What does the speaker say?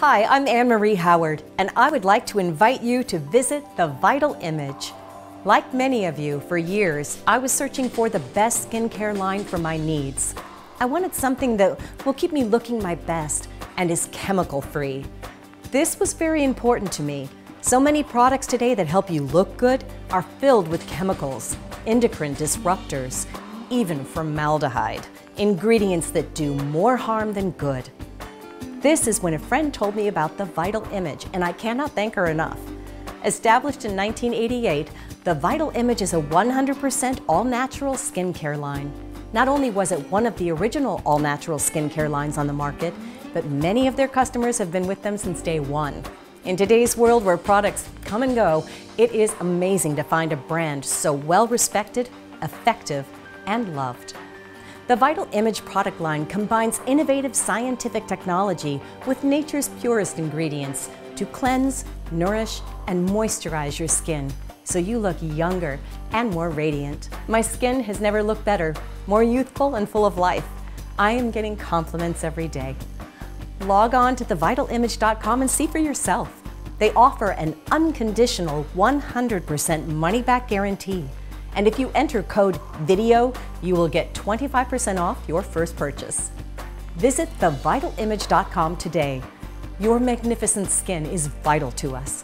Hi, I'm Anne Marie Howard, and I would like to invite you to visit the Vital Image. Like many of you, for years, I was searching for the best skincare line for my needs. I wanted something that will keep me looking my best and is chemical free. This was very important to me. So many products today that help you look good are filled with chemicals, endocrine disruptors, even formaldehyde, ingredients that do more harm than good. This is when a friend told me about the Vital Image, and I cannot thank her enough. Established in 1988, the Vital Image is a 100% all-natural skincare line. Not only was it one of the original all-natural skincare lines on the market, but many of their customers have been with them since day one. In today's world where products come and go, it is amazing to find a brand so well respected, effective, and loved. The Vital Image product line combines innovative scientific technology with nature's purest ingredients to cleanse, nourish, and moisturize your skin so you look younger and more radiant. My skin has never looked better, more youthful and full of life. I am getting compliments every day. Log on to thevitalimage.com and see for yourself. They offer an unconditional 100% money back guarantee and if you enter code VIDEO, you will get 25% off your first purchase. Visit thevitalimage.com today. Your magnificent skin is vital to us.